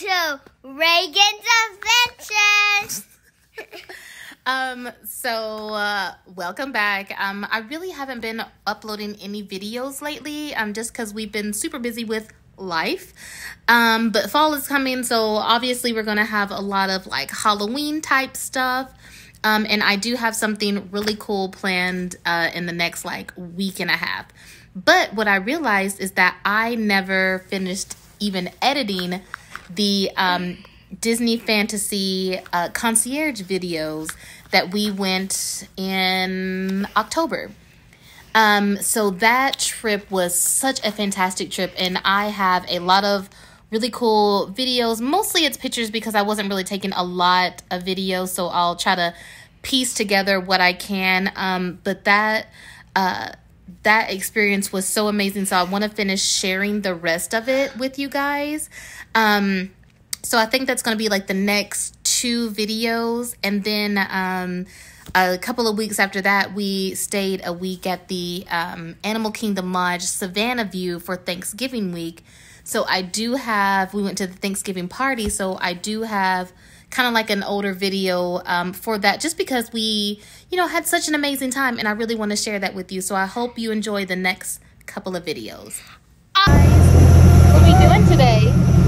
to Raegan's Adventures. Um, so uh, welcome back. Um, I really haven't been uploading any videos lately, um, just because we've been super busy with life. Um, but fall is coming, so obviously we're gonna have a lot of like Halloween type stuff. Um, and I do have something really cool planned uh, in the next like week and a half. But what I realized is that I never finished even editing the um, Disney Fantasy uh, concierge videos that we went in October. Um, so that trip was such a fantastic trip, and I have a lot of really cool videos. Mostly it's pictures because I wasn't really taking a lot of videos, so I'll try to piece together what I can. Um, but that uh, that experience was so amazing. So I want to finish sharing the rest of it with you guys. Um, so I think that's going to be like the next two videos, and then um, a couple of weeks after that, we stayed a week at the um, Animal Kingdom Lodge Savanna View for Thanksgiving week. So I do have, we went to the Thanksgiving party, so I do have kind of like an older video um, for that just because we, you know, had such an amazing time and I really want to share that with you. So I hope you enjoy the next couple of videos. Guys, What are we doing today?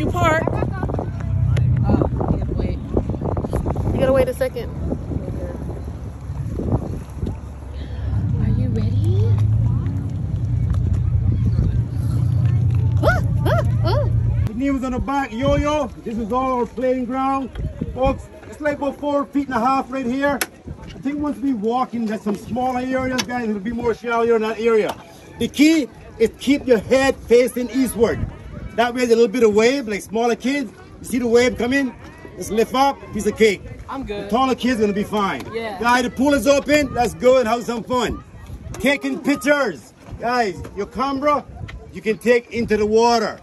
You park? Oh, you gotta wait. You gotta wait a second. Are you ready? Ah, ah, ah. The name is on the back, yo-yo. This is all our playing ground. Folks, it's like about four feet and a half right here. I think once we walk in, there's some smaller areas, guys. It'll be more shallower in that area. The key is keep your head facing eastward. That way, a little bit of wave, like smaller kids. You see the wave come in? Just lift up, piece of cake. I'm good. The taller kids gonna be fine. Yeah. Guys, the pool is open. Let's go and have some fun. Taking pictures. Guys, your camera, you can take into the water.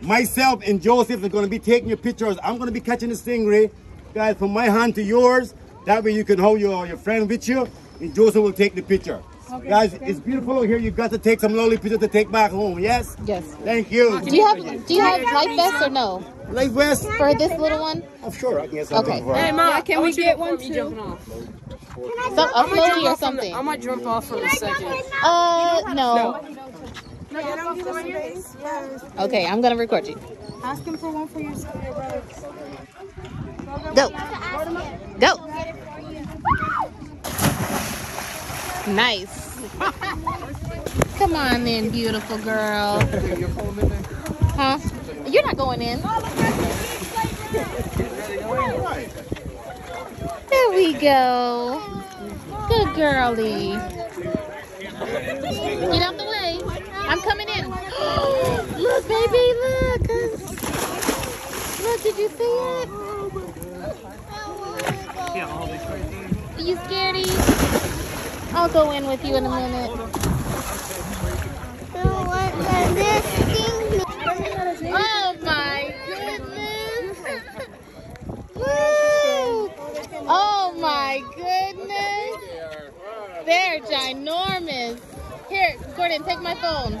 Myself and Joseph are gonna be taking your pictures. I'm gonna be catching the stingray. Guys, from my hand to yours. That way you can hold your, your friend with you and Joseph will take the picture. Guys, it's beautiful over here. You've got to take some lovely pictures to take back home, yes? Yes. Thank you. Do you have Do you have life vests or no Life vest? for this little one? Oh, sure, I can get something Okay. for Hey, her. Mom, can I we want you get to one record me too? jumping off. Some I a might jump floaty or off from the- something? I might jump off from a second. Uh, no. Okay, I'm gonna record you. Ask him for one for your your brother. Go. Go. Nice. Come on in, beautiful girl. Huh? You're not going in. There we go. Good girlie. Get out the way. I'm coming in. look, baby, look. Look, did you see it? Are you scaredy? I'll go in with you in a minute. So what does this sting me? Oh my goodness! Woo! Oh my goodness! They're ginormous. Here, Gordon, take my phone.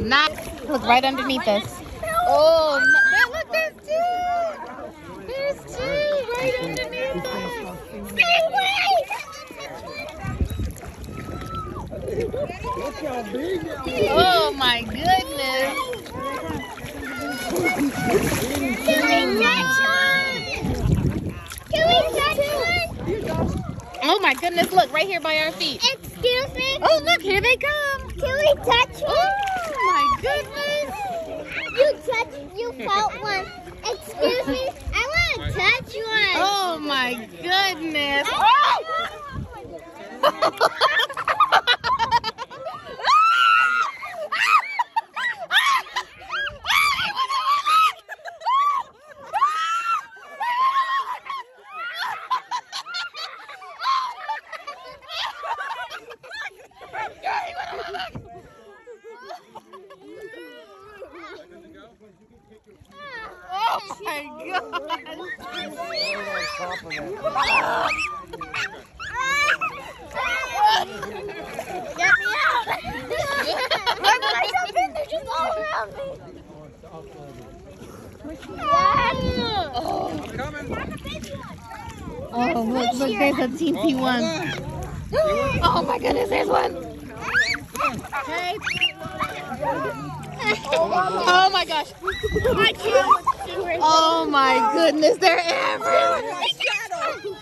Not look right underneath us. Oh, no, look, there's two. There's two right underneath us. Oh my goodness. Can we touch one? Can we touch one? Oh my goodness, look right here by our feet. Excuse me? Oh, look, here they come. Can we touch one? Oh my goodness. You touched, you felt one. Excuse me? I want to touch one. Oh my goodness. Oh my god. Get me out. Where did I jump in? They're just all around me. Oh, look, look, there's a teensy one. Oh my goodness, there's one. Oh my gosh. I can't. Oh my goodness, they're everywhere. They got you.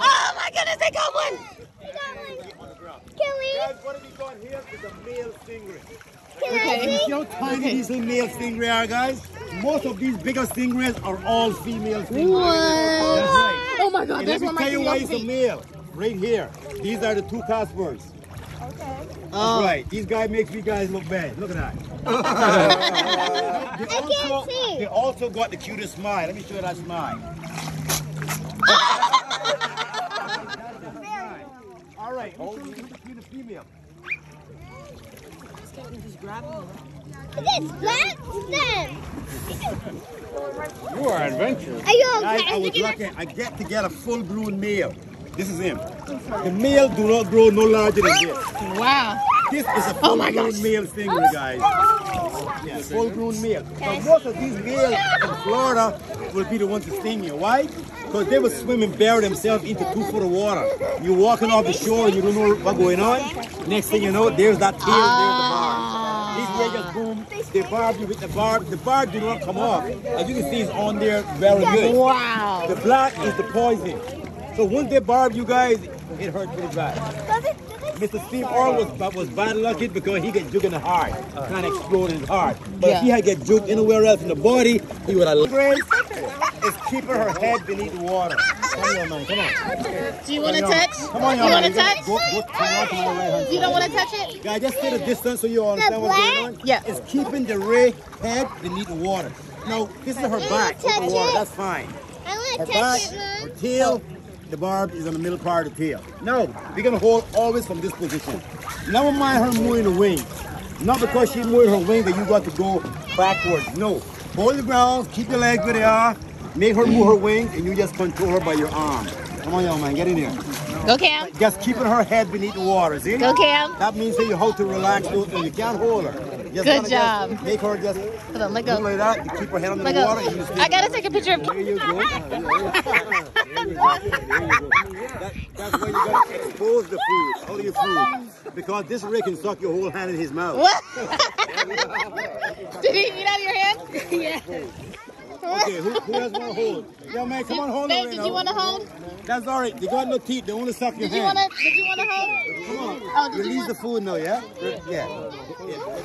Oh my goodness, they got one. They got one. Can we? Guys, what have we got here is a male stingray. Can Okay. see? See how tiny these little male stingray are, guys? Most of these bigger stingrays are all female stingrays. What? That's right. Oh my god, And there's let me tell you why your it's a male. Right here. These are the two claspers. Oh. Right. These guys make you guys look bad. Look at that. they I can't also, see. They also got the cutest smile. Let me show you that smile. All right. Hold the cutest female. This black them. You are adventurous. Are you Guys, okay? I was lucky. I get to get a full-grown male. This is him. The male do not grow no larger than this. Wow. This is a Oh full-grown gosh. male stingray, guys. Oh. Yeah, full-grown male. So most of these males in Florida will be the ones to sting you. Why? Because they will swim and bury themselves into two foot of water. You're walking off the shore and you don't know what's going on. Next thing you know, there's that tail, there's the barb. These guys just boom, they barb you with the barb. The barb do not come off. As you can see, it's on there very good. Wow. The black is the poison. So once they barb you guys, it hurts pretty bad. Does it? Does it? Mr. Steve Irwin was was bad lucky because he got juked in the heart, kind of exploded in his heart. But if he had get juked anywhere else in the body, he would have. Grace is keeping her head beneath the water. Come on, man, come on. Do you want to touch? Come on, you young want to touch? Go, go, come on right You don't want to touch it? Guys, just stay the distance so you all understand what's going on. Yeah. It's keeping the ray head beneath the water. No, this is her back water. That's fine. I want to back, touch it, her Mom. tail, the barb is on the middle part of the tail. No, we're gonna hold always from this position. Never mind her moving the wing. Not because she's moving her wing that you got to go backwards. No. Hold the ground, keep your legs where they are, make her move her wing, and you just control her by your arm. Come on, young man, get in there. Go, Cam. Just keeping her head beneath the water, see? Go, Cam. That means that you have to relax and you can't hold her. Just Good job. Just make her just Hold on, let go. like that. You keep her head under Let the go. water you just I gotta take a picture of. there you go. There you go. There you go. That, that's why you gotta expose the food, all your food. Because this Rick can suck your whole hand in his mouth. What? Did he eat out of your hand? Yeah. Okay, who, who else wanna hold? Yo man, come on, hold Babe, did you want to hold? That's alright. They got no teeth, they want to suck your Did you hand. want to? Did you want to hold? Come on. Oh, did you Release want- the food now, yeah? Yeah. Yeah.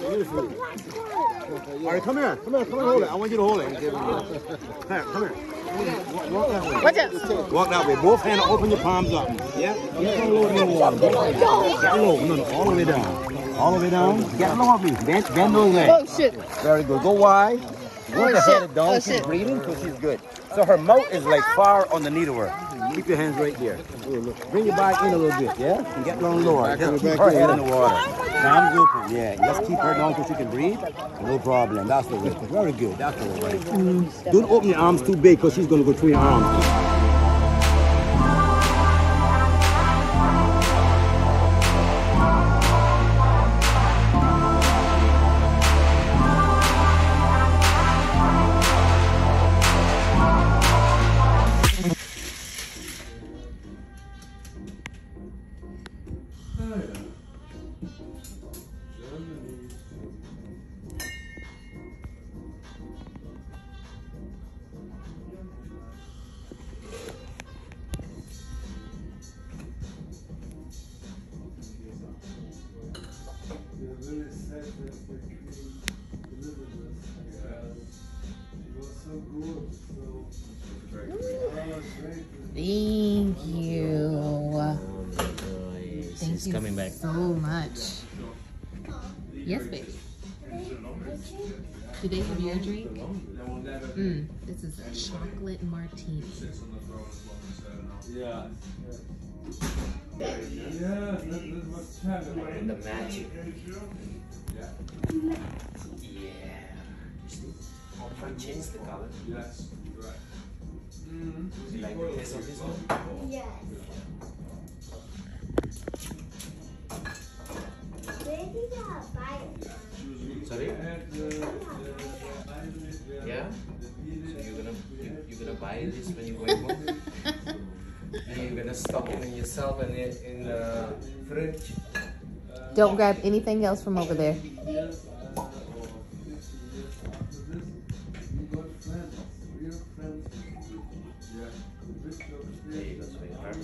Release the food. All right, come here. Come here. Come on, Hold it. I want you to hold it. Come Here, come here. Walk, walk that way. Watch out. Walk that way. Both hands. Open your palms up. Yeah. Get low in the water. Get low. No, no. All the way down. All the way down. Get low me. Bend, bend those legs. Oh shit. Very good. Go wide. Want her oh, head down, oh, she's breathing, so she's good. So her mouth is like far on the needlework. Keep your hands right there. Bring your body in a little bit, yeah? And get down lower. Just keep her head in the water. Arms open, yeah. Just keep her down so she can breathe. No problem. That's the way. Very good. That's the way. Mm. Don't open your arms too big because she's going to go through your arms. She's coming back. so much. Yes, baby. Do they have your drink? Mm, this is a chocolate martini. And the magic. Yeah. I'll try and change the color. Yes. You like the taste of this one? Yes. Sorry? Yeah? So you're gonna you, you're gonna buy this when you're going home? and you're gonna stock it in yourself and in, in the fridge? Don't grab anything else from over there. There you go, sweetheart.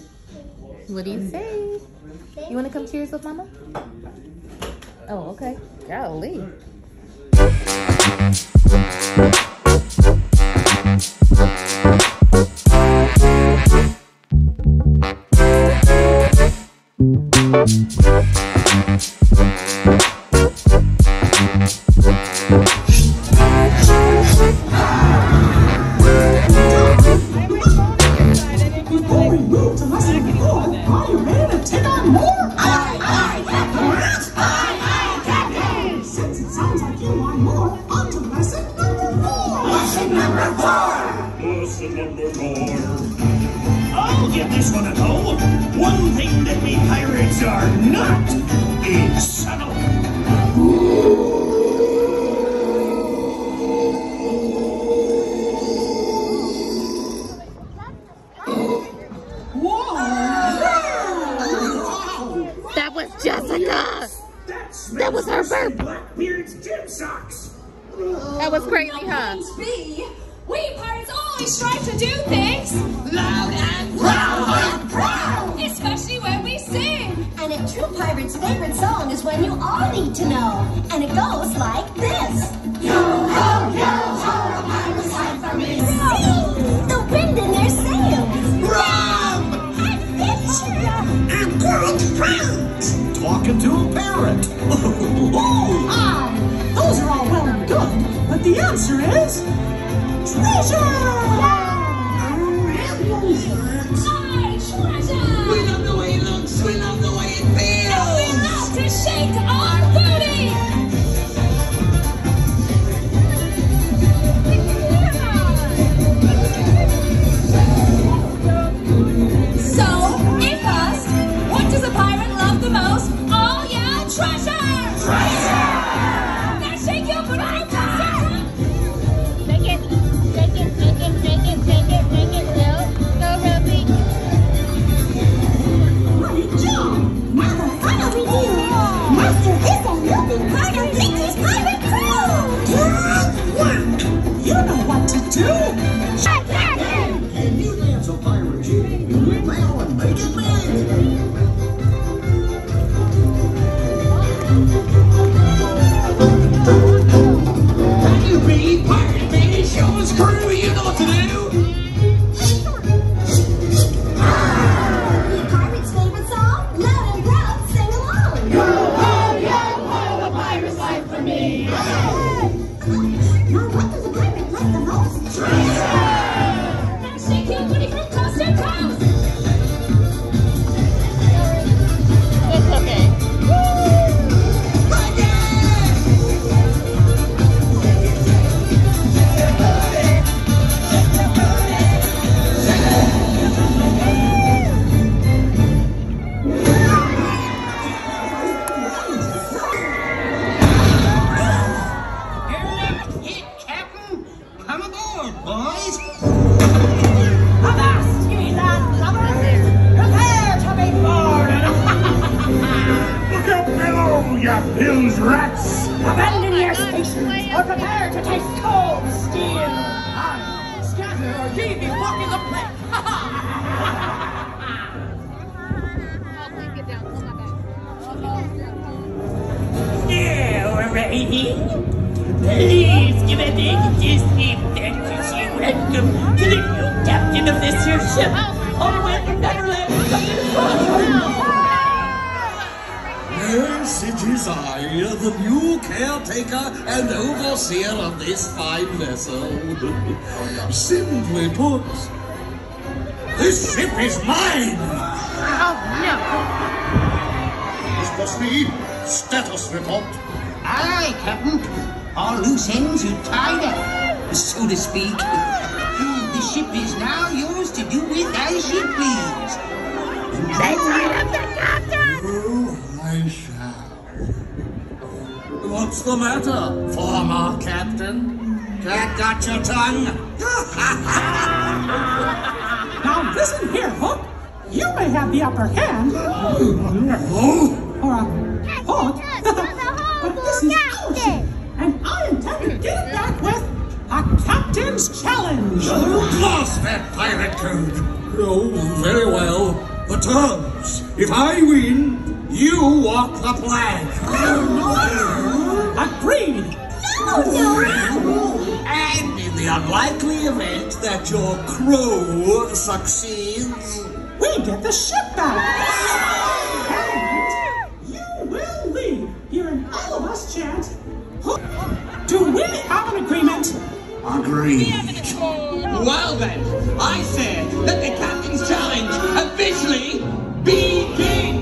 What do you say? You want to come cheers with Mama? Oh, okay. Golly. Since it sounds like you want more, on to lesson number four! Lesson number four! Lesson number four. I'll give this one a go. One thing that we pirates are not is subtle. That was crazy, huh? We pirates always strive to do things Loud and proud and proud! especially when we sing. And a true pirate's favorite song is one you all need to know. And it goes like Now, ready? Please give a big Disney fantasy welcome to the new captain of this here ship, all the way from Neverland. Yes, it is I, the new caretaker and overseer of this fine vessel. Simply put, this ship is mine! Oh, Mr. Smee, status report. Aye, Captain. All loose ends are tied up, so to speak. The ship is now yours to do with as you please. Oh, I shall. What's the matter, former captain? Cat got your tongue? Now listen here, Hook. You may have the upper hand. oh, Or a hook. but this is our ship, and I intend to get it back with a captain's challenge. Blast that pirate code! Oh, very well. The terms. If I win, you walk the plank. Agreed. No, no. And in the unlikely event that your crew succeeds, We get the ship back. Agreed. Well then, I said that the captain's challenge officially begin.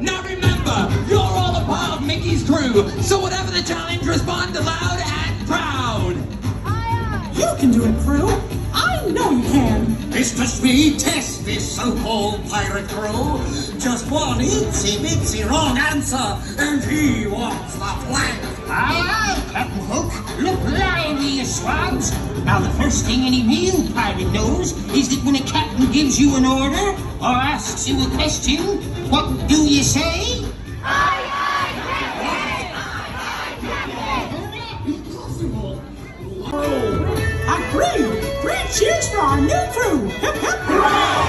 Now remember, you're all a part of Mickey's crew, so whatever the challenge, respond loud and proud. You can do it, crew. I know you can. Mr. Smee, test this so-called pirate crew. Just one itsy bitsy wrong answer, and he walks the plank. Aye, aye, Captain Hook. Look lively, you swabs. Now, the first thing any real pirate knows is that when a captain gives you an order or asks you a question, what do you say? Agreed! Three cheers for our new crew! Hip, hip, hooray!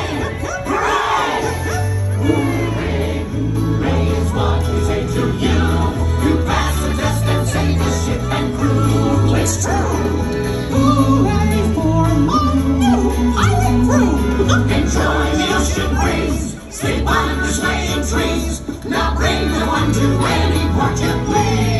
To any port you please.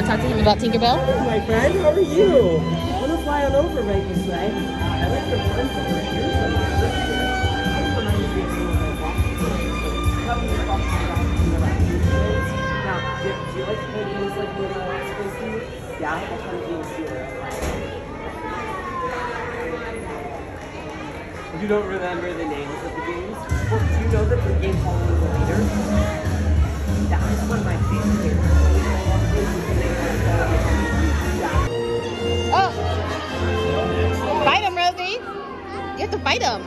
Want to talk to him about Tinkerbell? My friend, how are you? I want to fly on over right this way. I like the front of your. Now, do, do you like to play games like with uh, Space Yeah, what kind of games do you? You don't remember the names of the games? Well, do you know that the game called the Leader? Oh! Fight him, Rosie! You have to fight him.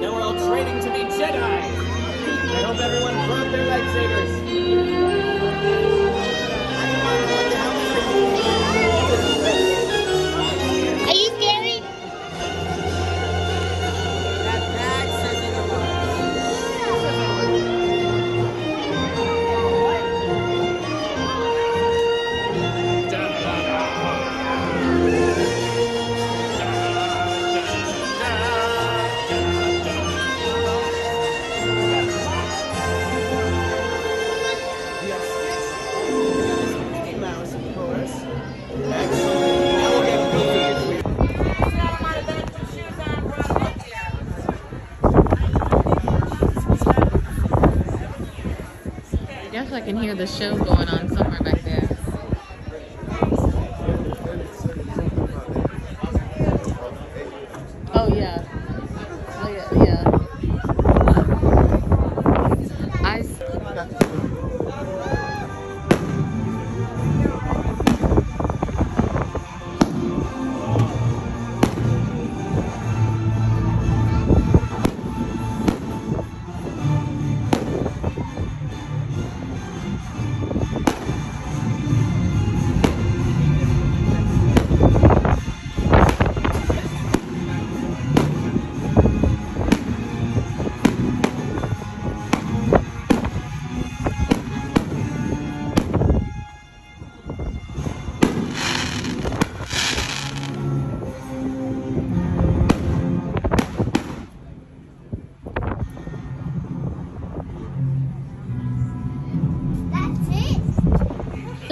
Now we're all training to be Jedi. I hope everyone I can hear the show going on.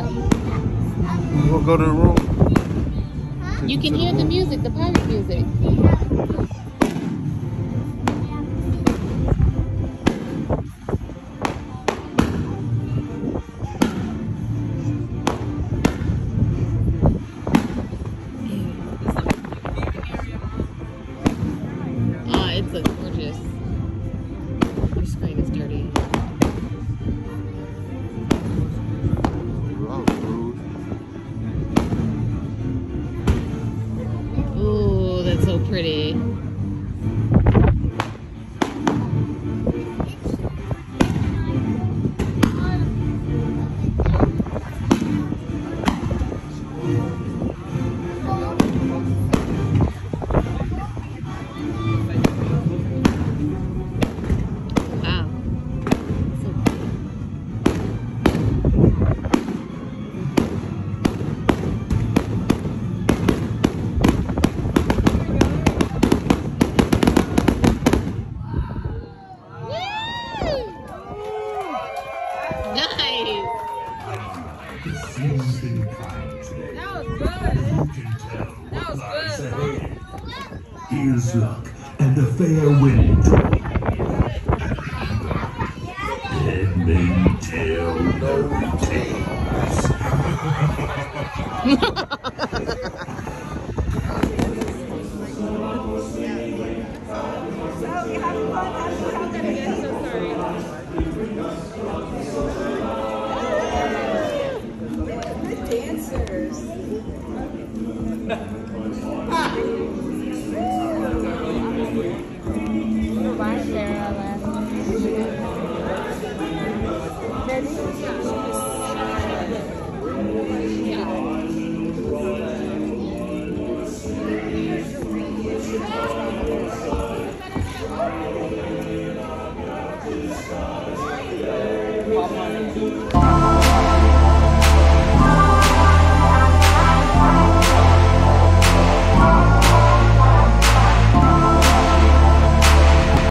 up. You want to go to the room? You can hear the music, the pirate music.